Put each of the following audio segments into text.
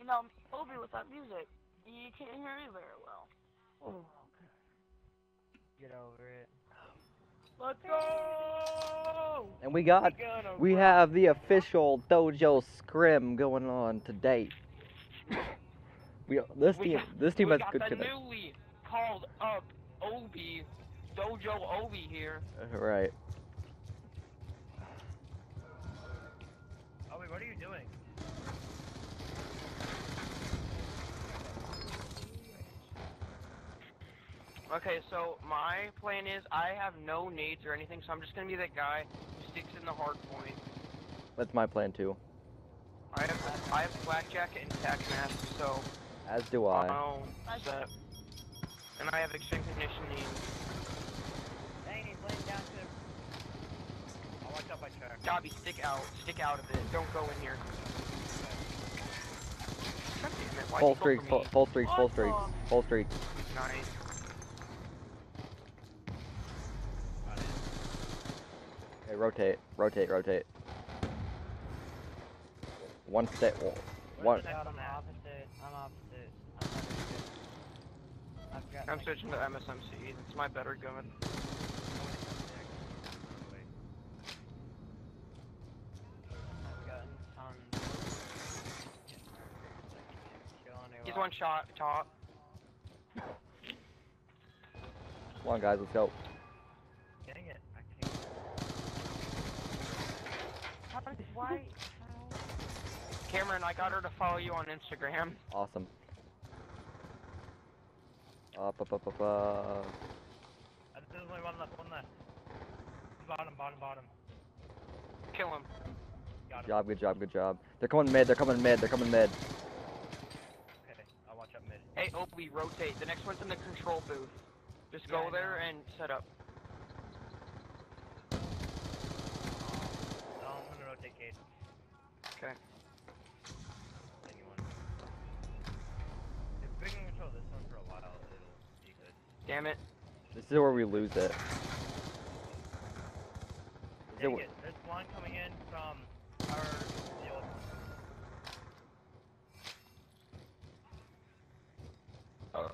You know, Obi with that music, you can't hear me very well. Oh, Get over it. Let's go! And we got, we rock. have the official dojo scrim going on today. We this We team, got- this team we has got good the connect. newly called up Obi, Dojo Obi here. Right. Wait, what are you doing? Okay, so my plan is I have no nades or anything, so I'm just gonna be that guy who sticks in the hard point. That's my plan too. I have I have flak jacket and tac mask, so As do I'm I. Um, and I have extreme conditioning. Dang, he's laying down to. I'll watch out my track. Dobby, stick out, stick out of it. Don't go in here. God damn it, why'd Full you go streaks, full, me? full streaks, full What streaks, full streaks. Nice. Got it. Okay, rotate, rotate, rotate. One step, one. Where's I'm next one at? opposite. I'm opposite. I'm opposite. I've got. I'm switching to MSMC. It's my better gun. One shot, top. Come on, guys, let's go. Dang it, I can't. How did- Why? Cameron, I got her to follow you on Instagram. Awesome. Up, up, up, up, up. Uh, There's only one left, one left. Bottom, bottom, bottom. Kill him. Got him. Good job, good job, good job. They're coming mid, they're coming mid, they're coming mid. Okay, I'll watch up mid. Hey, Obi, rotate. The next one's in the control booth. Just Yeah, go I there know. and set up. No, I'm gonna rotate Kade. Okay. Anyone. If we can control this one for a while, it'll be good. Damn it. This is where we lose it. This Dang wh- it, there's one coming in from our the old Uh,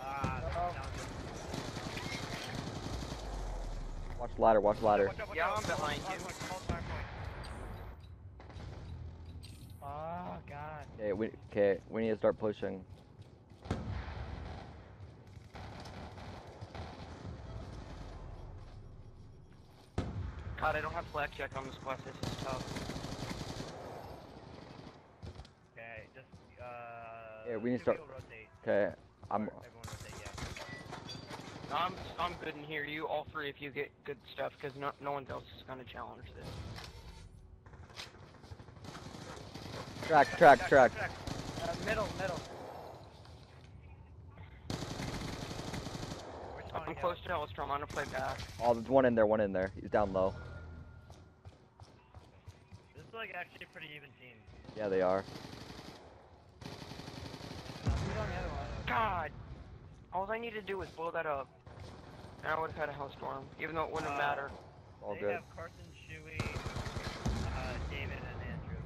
Ah, that Uh-oh. sounds good. Watch ladder, watch ladder. Watch out, watch Yeah. I'm behind you. point, hold hard point. Oh God. Okay, we okay, we need to start pushing. God, I don't have flak jacket on this class. This is tough. Okay, just uh. Yeah, we need to start- people Rotate. Okay, I'm Or everyone rotate, yeah. I'm I'm good in here. You all three if you get good stuff, because no no one else is gonna challenge this. track, track, track. Uh, middle, middle. We're I'm spawning close to Hellstrom. I'm gonna play back. Oh, there's one in there, one in there. He's down low. This is like actually a pretty even team. Yeah, they are. No, who's on the other one? God, all I need to do is blow that up, and I would have had a Hellstorm, even though it wouldn't Uh, matter. All they good. have Carson, Shuey, uh, David, and Andrew.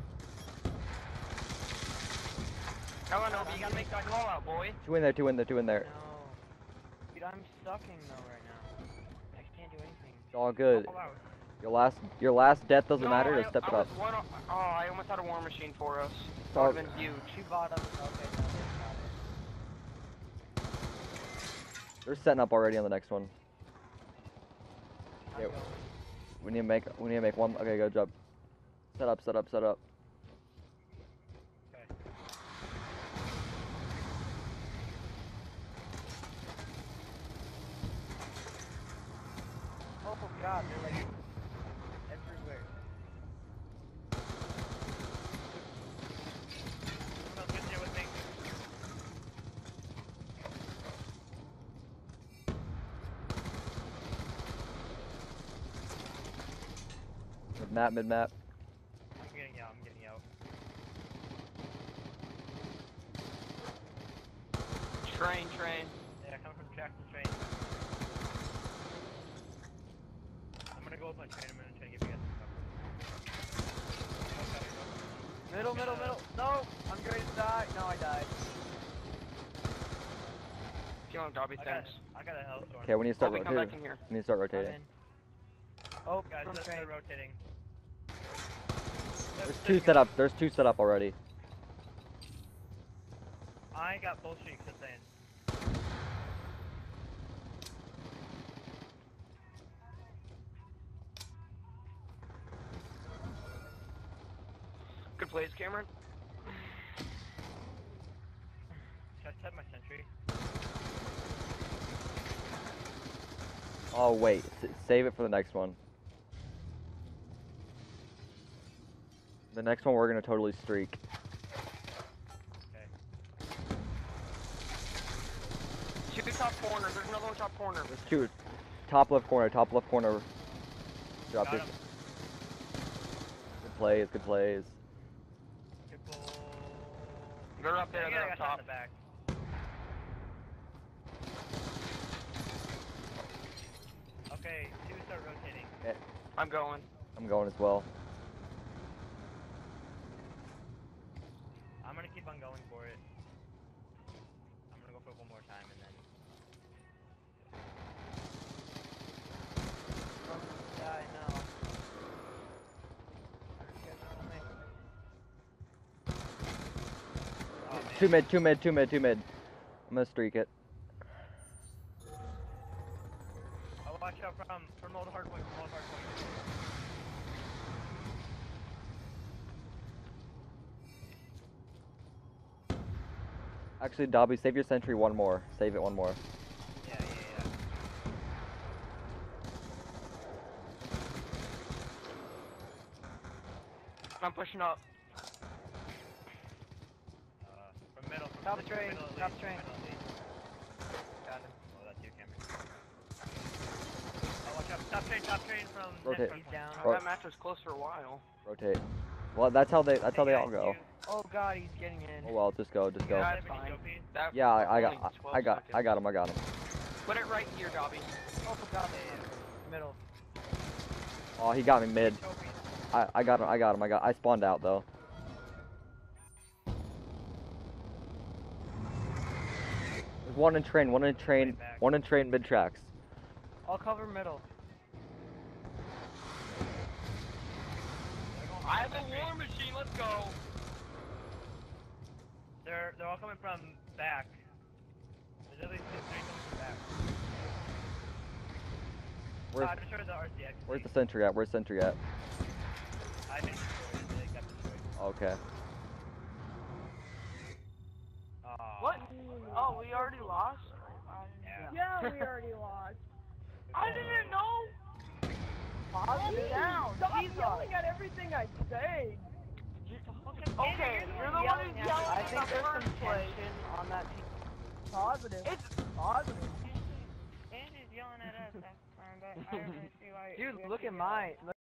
Come on, Obi, you gotta make that call out, boy. Two in there, two in there, two in there. No. Dude, I'm sucking though right now. I can't do anything. It's all good. Call out. Your last, your last death doesn't No, matter. I, Just step I it up. was one, oh, I almost had a war machine for us. It's That all, would have been huge. Two bottom. Okay, no, they got it. they're setting up already on the next one. Going. We need to make, we need to make one. Okay, good job. Set up, set up, set up. Okay. Oh God, they're like Map, mid map. I'm getting out, I'm getting out. Train, train. Yeah, coming from track train. I'm gonna go up on train, I'm gonna try to get you cover. Middle, middle, middle. No! I'm going to die. No, I died. Dobby, thanks. I got a. Okay, we need to start rotating. We need to start rotating in. Oh, Guys, from they're, train. they're rotating. There's two set up. There's two set up already. I got both streaks just saying. Good plays, Cameron. Should I set my sentry? Oh wait, s- save it for the next one. The next one we're gonna totally streak. Shoot top corner. There's another one top corner. There's two. Top left corner. Top left corner. Drop Got this. Good plays. Good plays. They're up there. Yeah, They're up top. the back. Okay, two start rotating. I'm going. I'm going as well. I'm gonna keep on going for it. I'm gonna go for it one more time and then. Die now. You know me. Oh. Two mid. Two mid. Two mid. Two mid. I'm gonna streak it. Oh, watch out from from old hard point. From old hard Actually, Dobby, save your sentry one more. Save it one more. Yeah, yeah, yeah. I'm pushing up. Uh, from middle. From Top the train, Middle, at top least, train. Middle, at least. Got him. Oh, that's you, Cameron. Oh, watch out. Top train. Top train from. Rotate. next He's down. point. That match was close for a while. Rotate. Well, that's how they. That's how Hey, they all go. you- Oh god, he's getting in. Oh well, just go. Just go. guys That's have any fine. That Yeah, I, I got. 12 I got. seconds. I got him. I got him. Put it right here, Dobby. Oh, forgot Middle. Oh, he got me mid. I, I got him. I got him. I got. I spawned out though. There's one in train. One in train. One in train mid tracks. I'll cover middle. I have a war machine. Let's go. They're they're all coming from back. There's at least two, three coming from back. Where's Uh, I'm sure the RCX. Where's the sentry at? Where's sentry at? I think they got destroyed. Okay. Aw. What? Oh, we already lost. Yeah. Yeah, we already lost. I didn't know. Calm down, Stop Jesus. yelling at everything I say. Okay, you're the one who's yelling I think the there's some first place. tension on that team. Positive. It's Positive. Andy's yelling at us. That's fine, but I don't really see why. Dude, look at yell. mine.